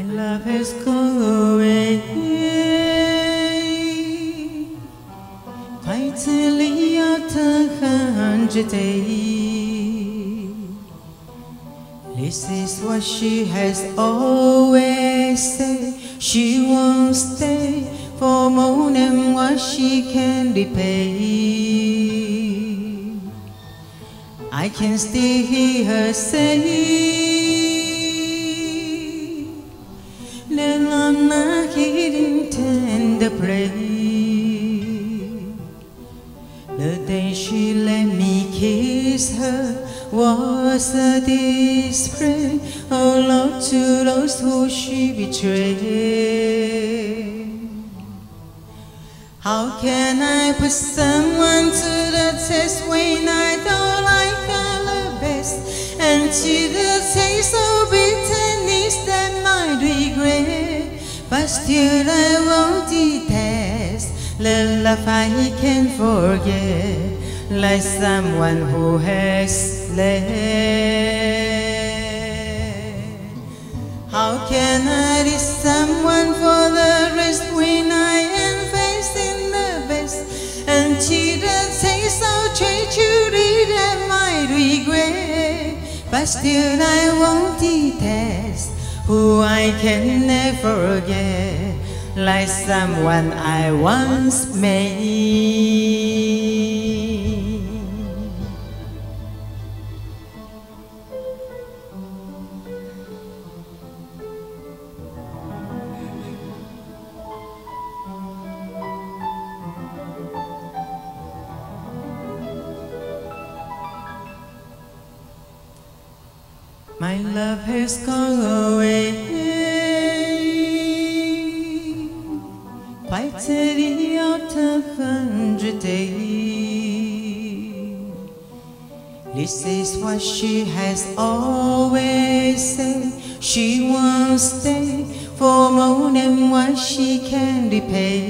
love has gone away. Quite early after a hundred days. This is what she has always said. She won't stay for more than what she can repay. I can still hear her say that I'm not getting tender praise. The day she let me kiss her was a display of love to those who she betrayed. How can I put someone to the test when I don't like her best? And she the taste that might But still I won't detest the love I can forget, like someone who has left. How can I be someone for the rest when I am facing the best? And she does say so treachery that might regret. But still I won't detest who I can never forget, like someone I once made. My love has gone away. Quite a out of hundred days. This is what she has always said. She won't stay for more than what she can repay.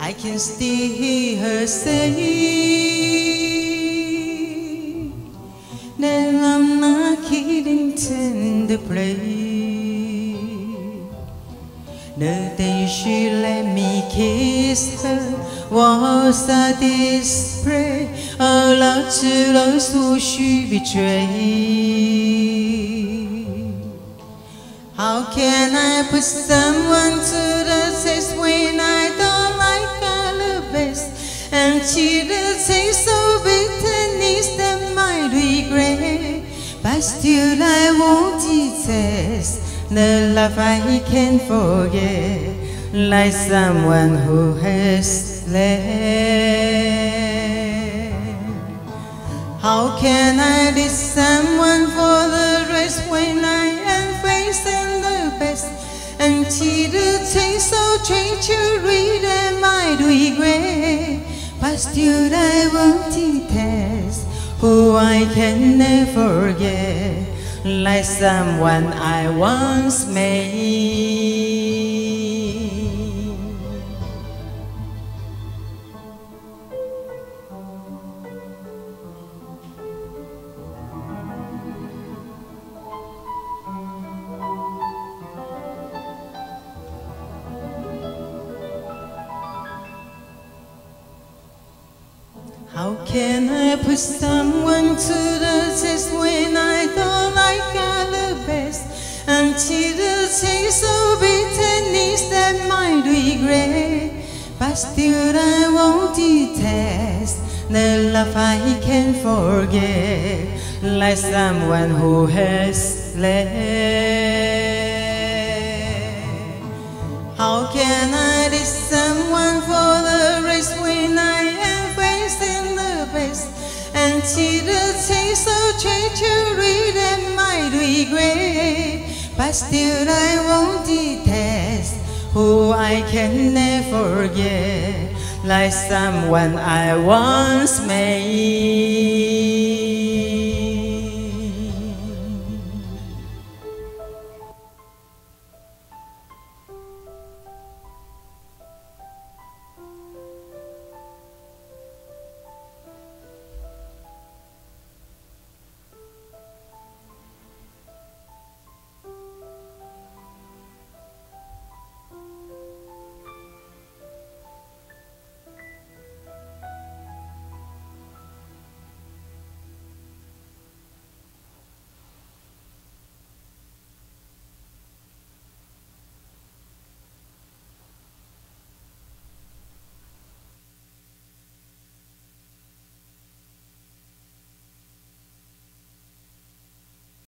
I can still hear her say getting tender praise. The day she let me kiss her was a display of love to those who she betrayed. How can I put someone to the test when I don't like her the best? And she does say so bitterness still I won't detest the love I can forget, like someone who has left. How can I be someone for the rest when I am facing the best? And she the taste of treachery that might regret. But still I won't detest who I can never forget, like someone I once made. How can I put someone to the test when I don't like her the best? Until the taste of bitterness that might regret. But still I won't detest the love I can forget, like someone who has left. How can I be someone for the still I won't detest who I can never forget, like someone I once made.